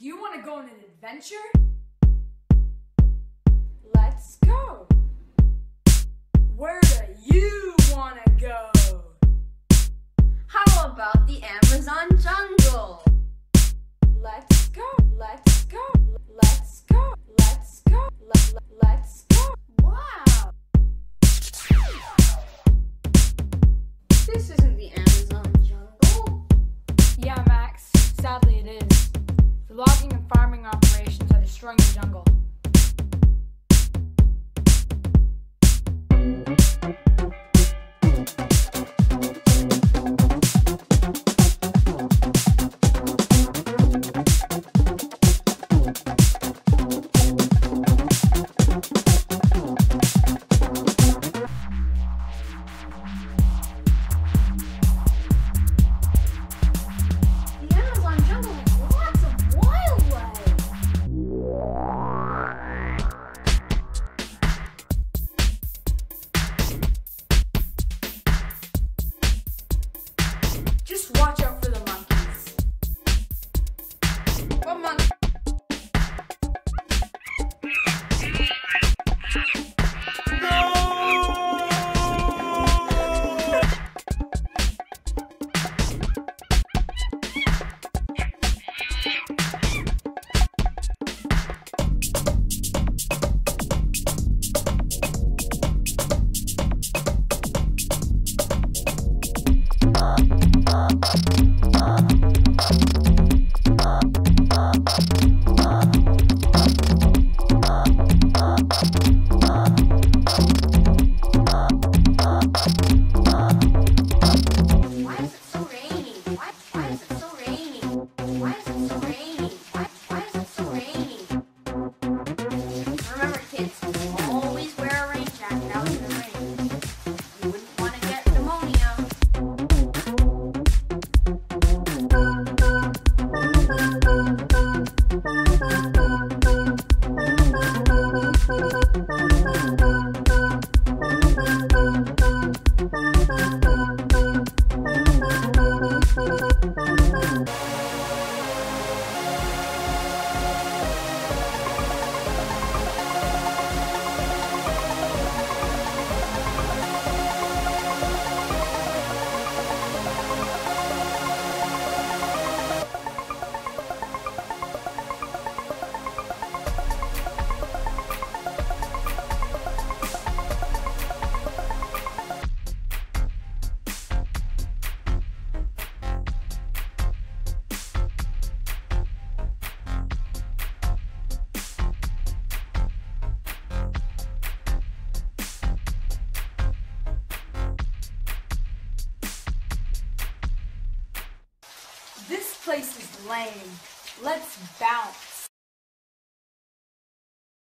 Do you want to go on an adventure? Let's go. Where do you want to go? How about the Amazon jungle? Let's go. Let's go. Let's go. Let's go. Let, let, operations are destroying the jungle. What monkey? Why is it so This place is lame. Let's bounce.